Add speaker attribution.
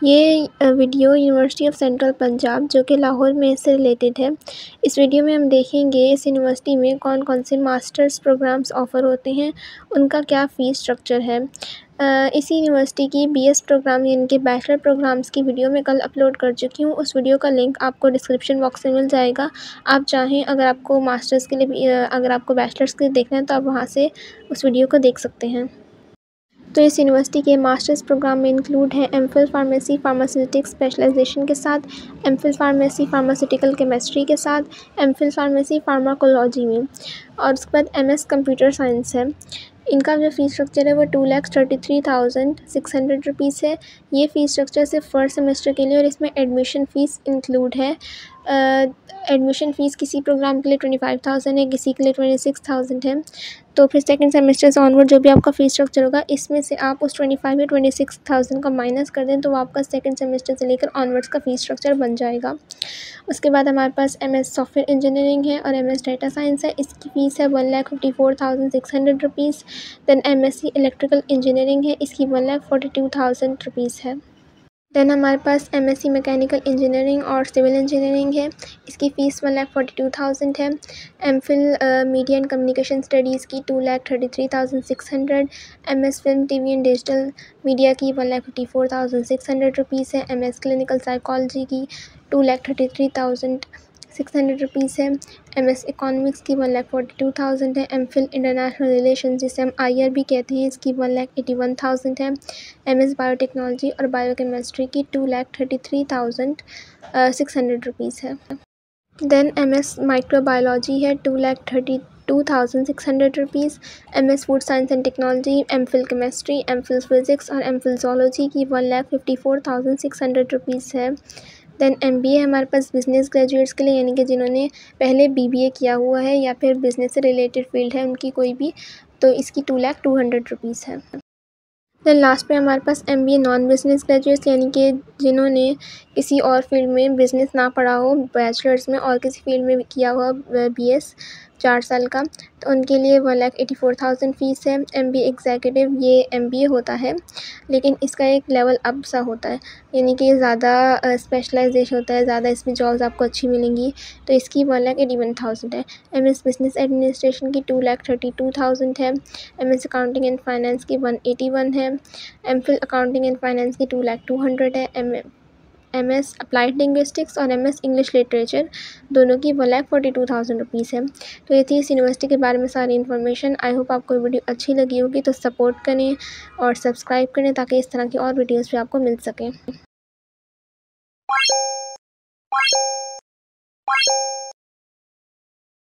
Speaker 1: ये video university of central Punjab जो कि लाहौर में से रिलेटेड है। इस वीडियो में हम देखेंगे इस यूनिवर्सिटी में कौन कौन से मास्टर्स प्रोग्राम्स ऑफ़र होते हैं, उनका क्या फ़ीस स्ट्रक्चर है। इसी यूनिवर्सिटी की बीएस प्रोग्राम यानी कि बैचलर प्रोग्राम्स की वीडियो मैं कल अपलोड कर चुकी हूँ। उस वीडियो का लिंक आपको डिस्क्रिप्शन बॉक्स में मिल जाएगा। आप चाहें, अगर आपको मास्टर्स के लिए अगर आपको बैचलर्स के लिए देखना है तो आप वहाँ से उस वीडियो को देख सकते हैं। तो इस यूनिवर्सिटी के मास्टर्स प्रोग्राम में इंक्लूड है M Phil pharmacy pharmaceutics specialization के साथ M Phil pharmacy pharmaceutical chemistry के साथ एम फिल फार्मेसी फार्माकोलॉजी में। और उसके बाद एम एस कंप्यूटर साइंस है। इनका जो फ़ीस स्ट्रक्चर है वो two lakhs thirty three thousand six hundred rupees है। ये फ़ीस स्ट्रक्चर सिर्फ़ फ़र्स्ट सेमेस्टर के लिए और इसमें एडमिशन फ़ीस इंक्लूड है। एडमिशन फ़ीस किसी प्रोग्राम के लिए ट्वेंटी फाइव थाउज़ेंड है, किसी के लिए ट्वेंटी सिक्स थाउज़ेंड है। तो फिर सेकेंड सेमेस्टर से ऑनवर्ड जो भी आपका फ़ीस स्ट्रक्चर होगा, इसमें से आप उस ट्वेंटी फाइव या ट्वेंटी सिक्स थाउज़ेंड का माइनस कर दें तो वो आपका सेकेंड सेमेस्टर से लेकर ऑनवर्ड्स का फ़ीस स्ट्रक्चर बन जाएगा। उसके बाद हमारे पास एम एस सॉफ्टवेयर इंजीनियरिंग है और एम एस डाटा साइंस है। इसकी फ़ीस है one lakh fifty four thousand six hundred rupees then C electrical engineering है, इसकी one lakh forty two thousand rupees है। देन हमारे पास M S C mechanical engineering और सिविल इंजीनियरिंग है, इसकी fee one lakh forty two thousand है M Phil media and communication studies की two lakh thirty three thousand six hundred M S film T V and digital media की one lakh fifty four thousand six hundred rupees है। M S clinical psychology की two lakh thirty three thousand six hundred rupees है। M S economics की one lakh forty two thousand है। M Phil international relation जिसे हम I R भी कहते हैं, इसकी one lakh eighty one thousand है। एम एस बायोटेक्नोलॉजी और बायोकेमिस्ट्री की two lakh thirty three thousand six hundred rupees है। देन एम एस माइक्रोबायोलॉजी है two lakh thirty two thousand six hundred rupees M S food science and technology M Phil chemistry M Phil physics और M Phil zoology की one lakh fifty four thousand six hundred rupees है। Then M B A हमारे पास business graduates के लिए, यानी कि जिन्होंने पहले बी बी ए किया हुआ है या फिर बिज़नेस से रिलेटेड फ़ील्ड है, उनकी कोई भी तो इसकी two lakh two hundred rupees है। देन लास्ट पे हमारे पास M B A non business graduates यानी कि जिन्होंने किसी और फ़ील्ड में बिज़नेस ना पढ़ा हो बैचलर्स में और किसी फ़ील्ड में किया हुआ बी एस चार साल का। तो उनके लिए one lakh eighty four thousand fee है एम बी एग्ज़ैक्टिव ये एम बी ए होता है, लेकिन इसका एक लेवल अप सा होता है। यानी कि ज़्यादा स्पेशलाइजेशन होता है, ज़्यादा इसमें जॉब्स आपको अच्छी मिलेंगी तो इसकी one lakh eighty one thousand है। एम एस बिज़नेस एडमिनिस्ट्रेशन की two lakh thirty two thousand है M S accounting and finance की वन एटी वन है M Phil accounting and finance की टू लाख टू हंड्रेड है M M S applied linguistics और M S English literature दोनों की one lakh forty two thousand rupees है। तो ये थी इस यूनिवर्सिटी के बारे में सारी इन्फॉर्मेशन आई होप आपको वीडियो अच्छी लगी होगी तो सपोर्ट करें और सब्सक्राइब करें ताकि इस तरह की और वीडियोज़ भी आपको मिल सकें।